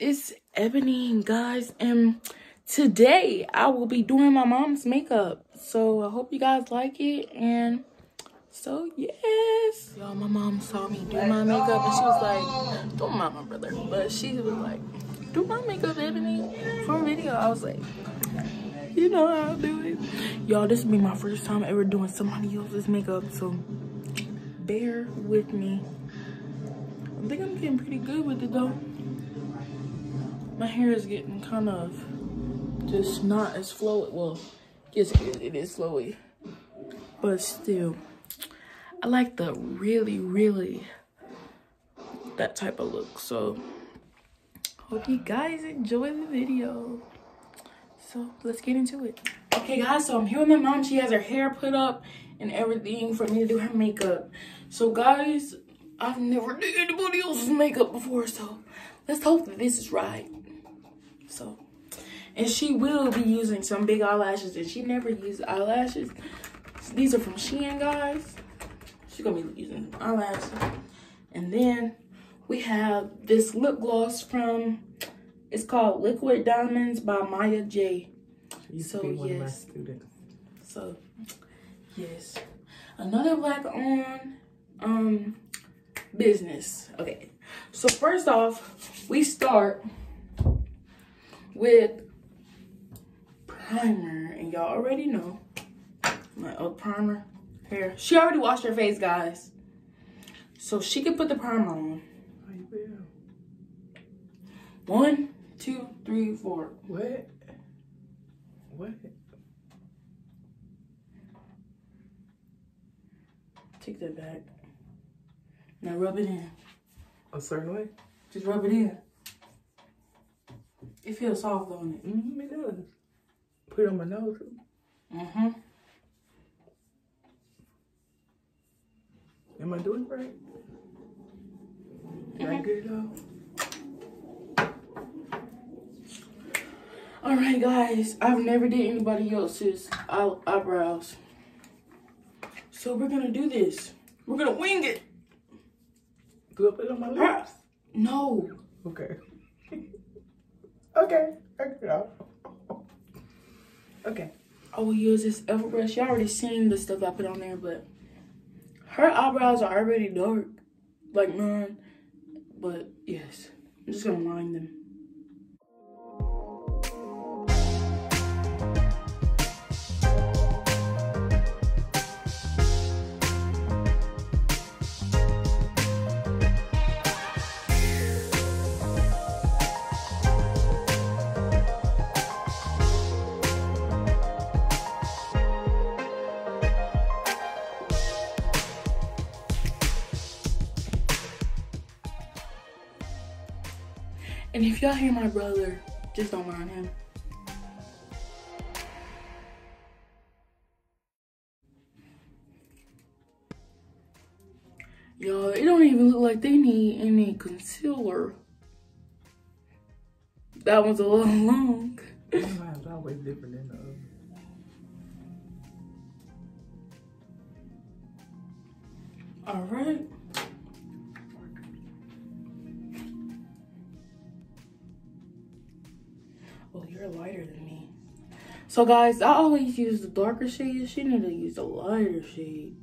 it's Eboni guys and today i will be doing my mom's makeup. So i hope you guys like it and so yes. Y'all my mom saw me do my makeup and she was like don't mind my brother but she was like do my makeup Eboni. For a video i was like you know how i do it. Y'all this will be my first time ever doing somebody else's makeup so bear with me. I think I'm getting pretty good with it though. My hair is getting kind of just not as flowy. Well, yes, it is flowy, but still, I like the really, really that type of look. So, hope you guys enjoy the video. So, let's get into it. Okay, guys, so I'm here with my mom. She has her hair put up and everything for me to do her makeup. So, guys, I've never did anybody else's makeup before, so let's hope that this is right. So, and she will be using some big eyelashes, and she never used eyelashes. These are from Shein, guys. She's gonna be using eyelashes. And then we have this lip gloss from, it's called Liquid Diamonds by Maya J. So, yes. So, yes. Another black on, um, business. Okay, so first off, we start with primer, and y'all already know my old primer here. She already washed her face, guys, so she can put the primer on. One, two, three, four. What? What? Take that back. Now rub it in. A certain way? Just rub it in. It feels soft on it. Mm-hmm, it does. Put it on my nose too. Mm-hmm. Am I doing right? Did I Mhm. get it all? All right, guys. I've never did anybody else's eyebrows. So we're gonna do this. We're gonna wing it. Do I put it on my lips? No. Okay. Okay. Okay. Okay. I will use this Elf brush. You already seen the stuff I put on there, but her eyebrows are already dark, like mine. But yes, I'm just gonna line them. Y'all hear my brother, just don't mind him. Y'all, it don't even look like they need any concealer. That one's a little long. Mine's always different than the other. All right. Oh, you're lighter than me. So guys, I always use the darker shade. She need to use the lighter shade.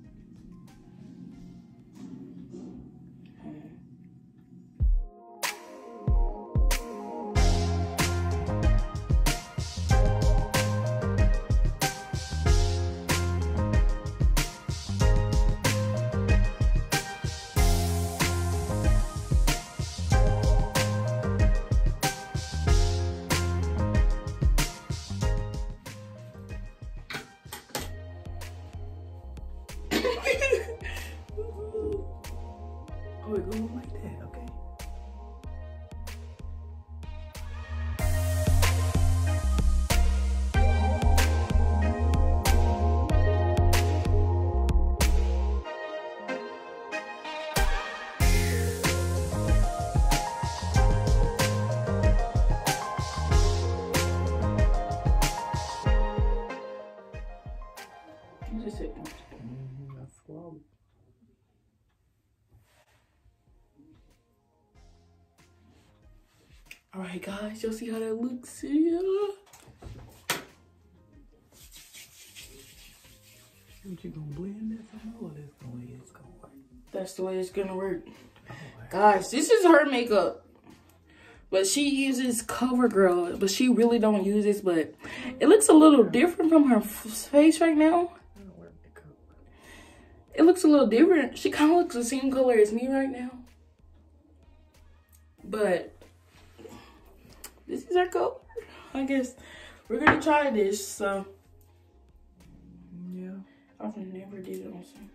All right, guys, you'll see how that looks. Yeah. What you gonna blend that more? That's the way it's gonna work. That's the way it's gonna work. Oh, Guys, this is her makeup. But she uses CoverGirl, but she really don't use this, but it looks a little different from her face right now. I don't wear makeup. It looks a little different. She kind of looks the same color as me right now. But this is her color. I guess we're gonna try this. So Yeah. I've never did it on some.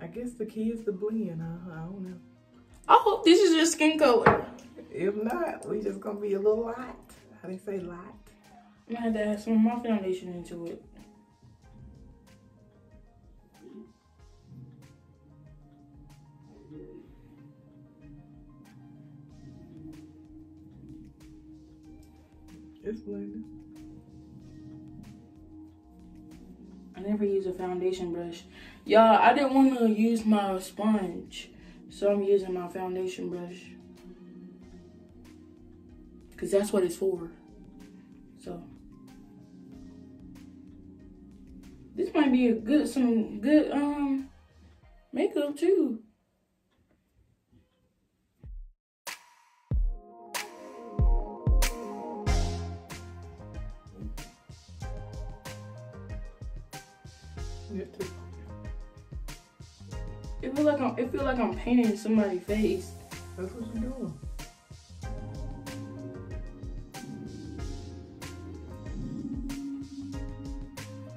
I guess the key is the blend, huh? I don't know. I hope this is your skin color. If not, we just gonna be a little light. How they say light? I'm gonna have to add some of my foundation into it. It's blended. I never use a foundation brush. Y'all, I didn't want to use my sponge. So I'm using my foundation brush. Because that's what it's for. So. This might be a good, some good, um, makeup too. It feel like I'm, feel like I'm painting somebody's face. That's what you're doing.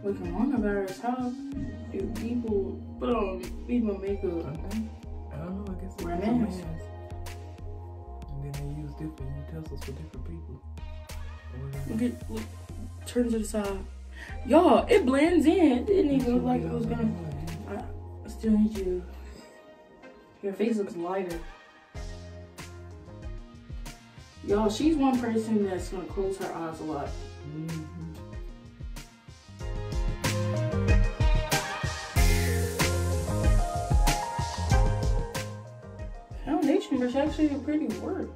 What coronavirus, how do people put on people makeup? Okay. I don't know. I guess it's different masks. And then they use different utensils for different people. Look at, look, turn to the side. Y'all, it blends in. It didn't even look like it was gonna. I still need you. Your face looks lighter. Y'all, she's one person that's gonna close her eyes a lot. Mhm. Foundation brush actually a pretty work.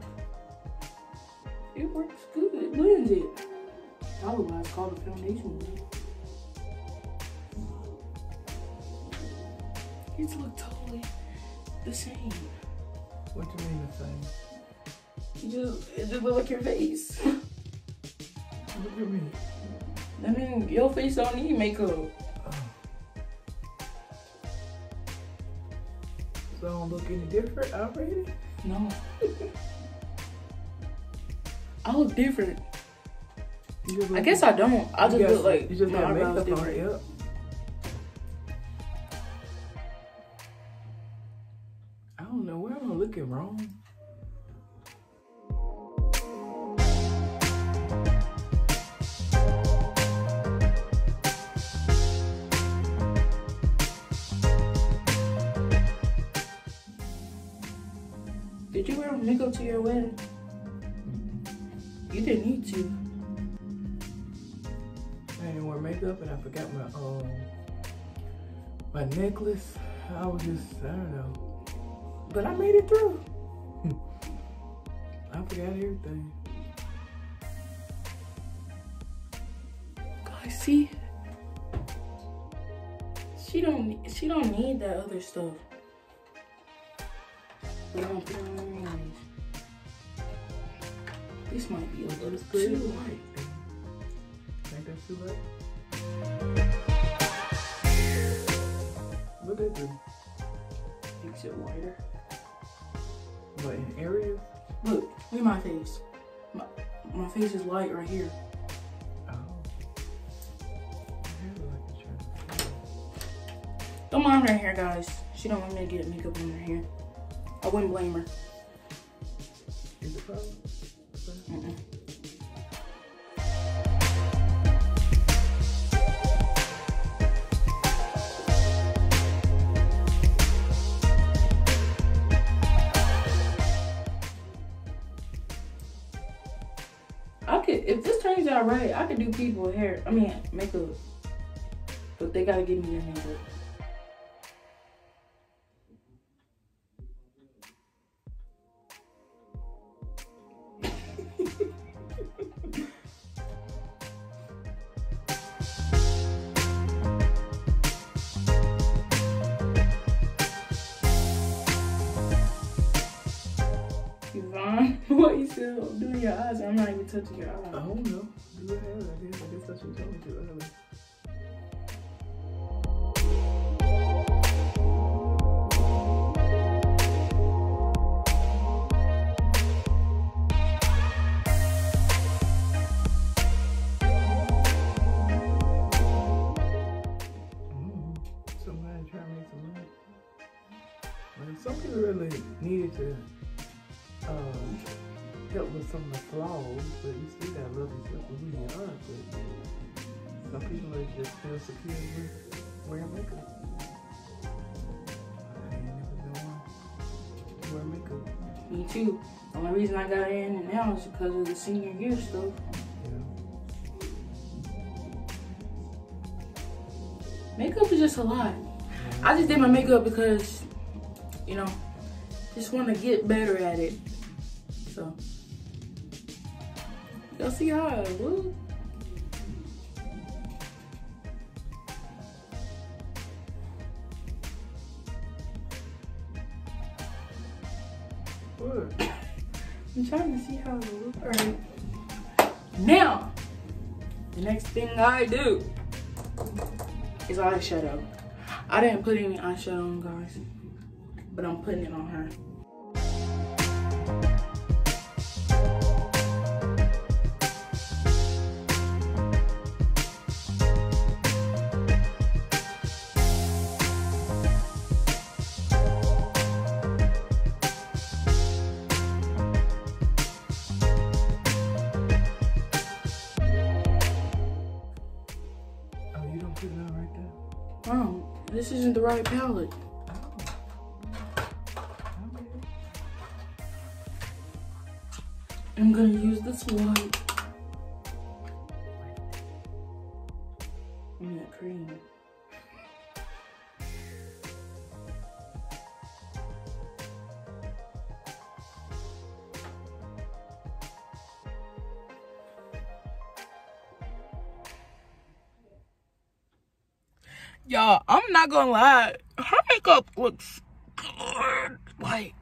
It works good. It blends it. Why it's called a foundation brush. It's look totally the same. What do you mean the same? You just it look like your face. Look at me. I mean, your face don't need makeup. Oh. So I don't look any different already? No. I look different. I guess I don't. I just got- look like you just my eyebrows makeup on. different. Yep. Wrong. Did you wear makeup to your wedding? You didn't need to. I didn't wear makeup and I forgot my um my necklace. I was just I don't know. But I made it through. I forgot everything. Guys, see, she don't. She don't need that other stuff. But I'm put it on anyways. This might be a little too light. Think that's too late? What did it? Makes it whiter. What in areas? Look, look at my face. My, my face is light right here. Oh. My hair look like it's trying to- Don't mind her hair, guys. She don't want me to get makeup on her hair. I wouldn't blame her. Is it problem? Mm-mm. I not right. I could do people hair. I mean makeup, but they gotta give me their makeup. what you still doing your eyes? I'm not even touching your eyes. Somebody trying to make some money. Some people really needed to um, help with some of the flaws, but you still gotta love yourself for who you are. Some people just feel secure wearing makeup. I makeup. Me too. The only reason I got in and now is because of the senior year stuff. Makeup is just a lot. I just did my makeup because, you know, just want to get better at it. So, y'all see how I look? I'm trying to see how I look. All right. Now, the next thing I do is eyeshadow. I didn't put any eyeshadow on, guys, but I'm putting it on her. There? Mom, this isn't the right palette. Oh. I'm gonna use this white. Not gonna lie. Her makeup looks good. Like,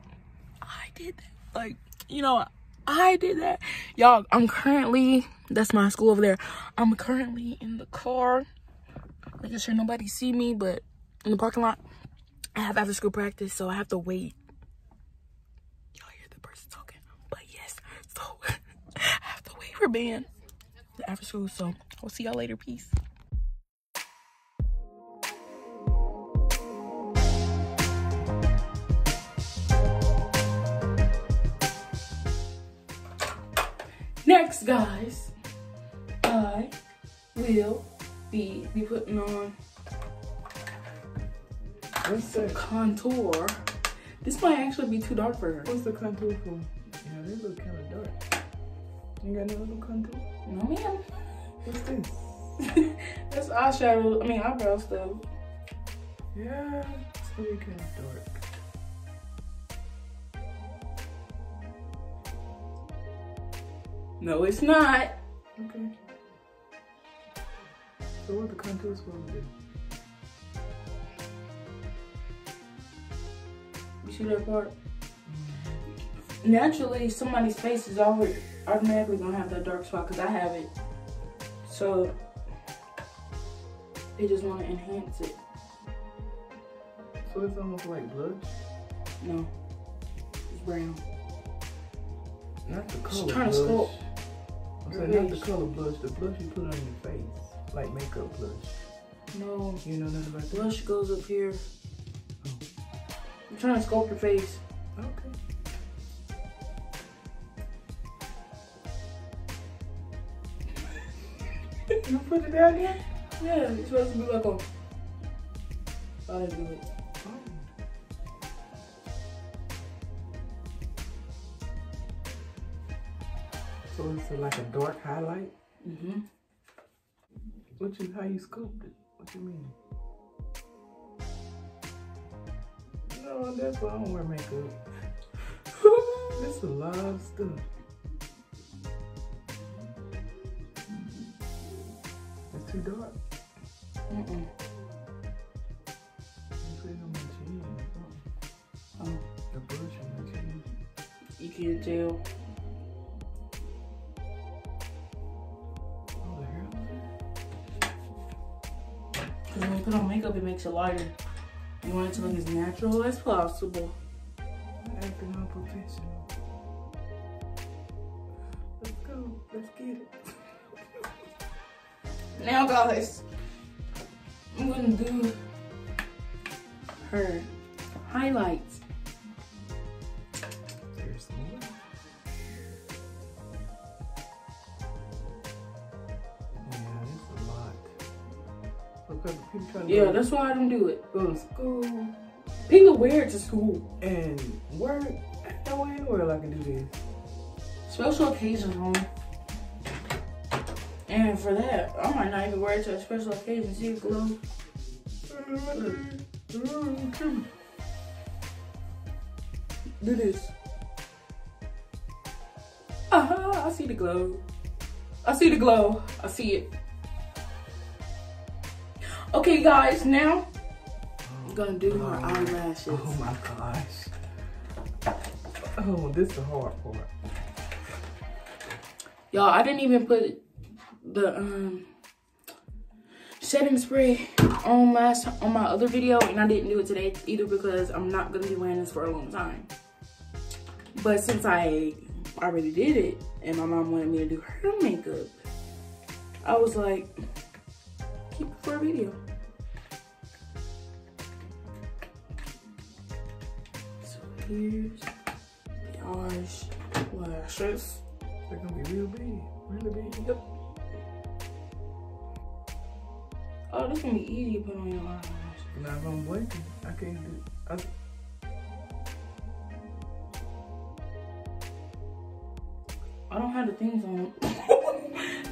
I did that. Like, you know, I did that. Y'all, I'm currently, that's my school over there. I'm currently in the car. Making sure nobody see me, but in the parking lot, I have after school practice, so I have to wait. Y'all hear the person talking, but yes, so I have to wait for band after school, so I'll see y'all later. Peace. Next, guys, I will be be putting on What's that? contour. This might actually be too dark for her. What's the contour for? Yeah, they look kind of dark. You got no little contour? No, ma'am. What's this? That's eyeshadow. I mean eyebrow stuff. Yeah, it's gonna kind of dark. No, it's not. Okay. So what the contour is supposed to do? You see that part? Naturally, somebody's face is always automatically gonna have that dark spot because I have it. So they just want to enhance it. So it's almost like blood? No, it's brown. Not the color trying to sculpt I'm saying not the color blush, the blush you put on your face. Like makeup blush. No, You know nothing about that? blush goes up here. Oh. I'm trying to sculpt your face. Okay. you put it down there? Yeah, it's supposed to be like a. I didn't do it. So it's like a dark highlight? Mm-hmm. What you how you sculpt it? What do you mean? No, that's why I don't wear makeup. This is a lot of stuff. It's too dark. Mm-mm. You makeup, it makes it lighter. You want it to look as natural as possible. acting unprofessional. Let's go. Let's get it. Now, guys, I'm gonna do her highlights. Yeah, that's why I don't do it. go to school People wear it to school. and work. Ain't no way anywhere I can do this. Special occasions only. And for that, I might not even wear it to a special occasion. See glow. Do this. Aha, I see the glow. I see the glow. I see it. Okay, guys, now I'm gonna do her eyelashes. Oh my gosh. Oh, this is the hard part. Y'all, I didn't even put the um setting spray on last on my other video, and I didn't do it today either because I'm not gonna be wearing this for a long time. But since I already did it, and my mom wanted me to do her makeup, I was like, keep it for a video. The eyes lashes. They're gonna be real big. Really big. Yep. Oh, this gonna be easy to put on your eyelashes. Not gonna blink. I can't do. I, I don't have the things on.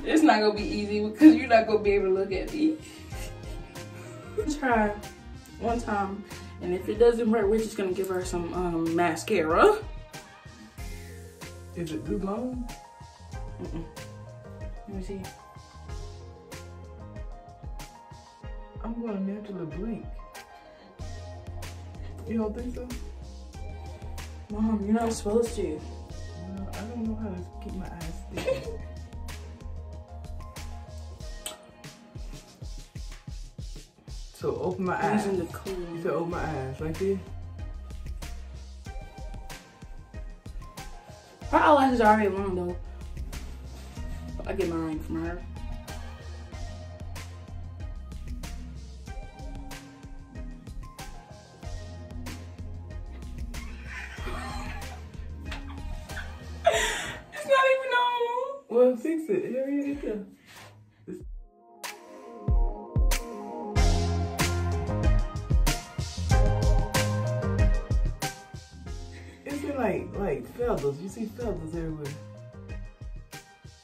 it's not gonna be easy because you're not gonna be able to look at me. Try one time, and if it doesn't work, we're just gonna give her some um, mascara. is it too long? Mm-mm. Let me see. I'm gonna naturally blink. You don't think so? Mom, you're not supposed to. No, I don't know how to keep my eyes still. So open my eyes. Using the You cool. said open my eyes, right there. Her eyelashes are already long though. I get mine from her.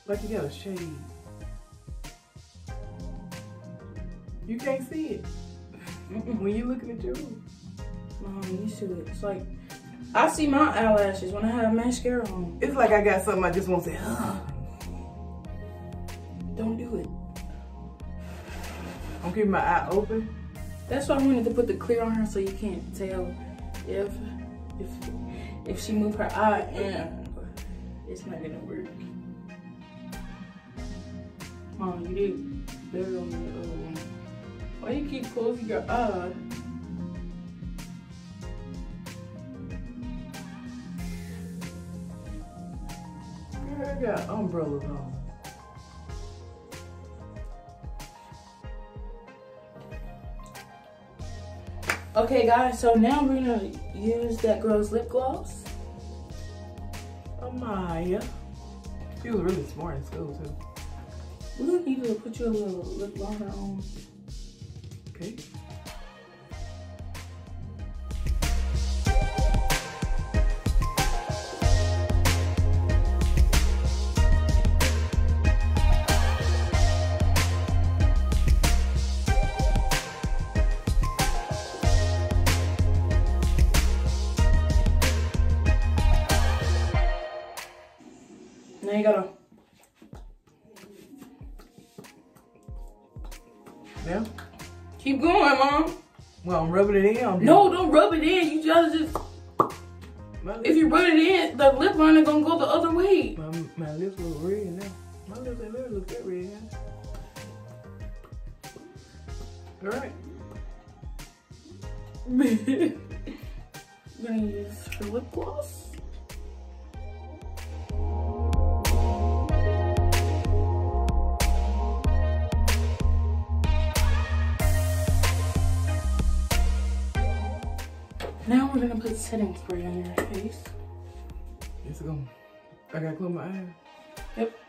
Like you got a shade. You can't see it when you're looking at yours. Mom, used to it. It's like I see my eyelashes when I have mascara on. It's like I got something I just want to say. Huh. Don't do it. I'm keeping my eye open. That's why I wanted to put the clear on her so you can't tell if if if she move her eye and it's not gonna work. Mom, you did better on the other one. Why you keep closing your eye? Girl, I got umbrellas on. Okay, guys. So now we're gonna use that girl's lip gloss. Amaya. She was really smart in school too. We're gonna need to put you a little lip liner on. Okay. Now you gotta. Now, Keep going, mom. well, I'm rubbing it in. No, don't rub it in. You just just. if you rub it in, the lip liner gonna go the other way. My, my lips look red now. My lips ain't never look that red. All right. I'm gonna use lip gloss. Now we're gonna put setting spray on your face. It's going. I gotta close my eyes. Yep.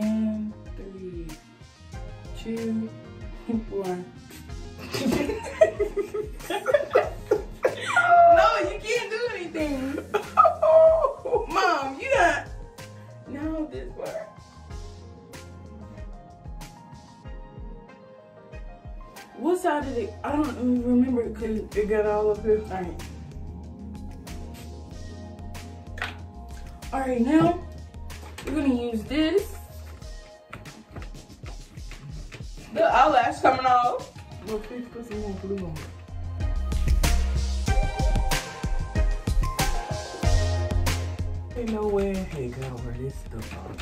And three, two, one. no, you can't do anything. Mom, you got now this part. What side did it? I don't even remember because It got all up here. all right. All right, now we're gonna use this. The eyelash coming off. Well, please put some more glue on it. Ain't no way Hey, I wear this stuff time.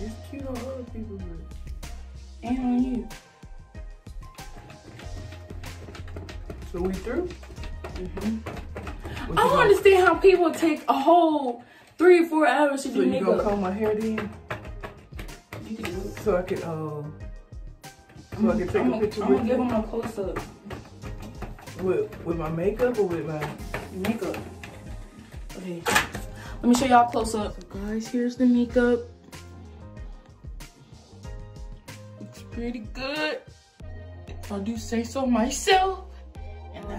It's cute on other people, but And on you. So we through. Mm-hmm. I don't gonna- understand how people take a whole three or four hours to So do you gonna comb my hair then, You can do it. so I could uh, so I can take I'm a picture gonna with give them a close up. with with my makeup or with my. Makeup. Okay. Let me show y'all close up. So guys, here's the makeup. Looks pretty good. If I do say so myself.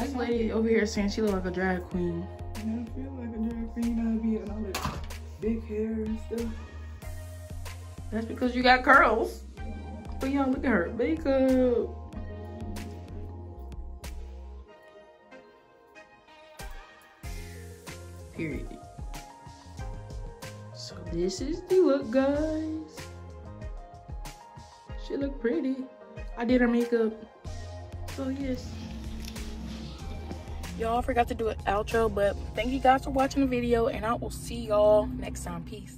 That lady over here saying she look like a drag queen. I feel like a drag queen. I'd be and all that big hair and stuff. That's because you got curls. But y'all look at her makeup. Period. So this is the look, guys. She look pretty. I did her makeup. So yes. Y'all forgot to do an outro, but thank you guys for watching the video and I will see y'all next time. Peace.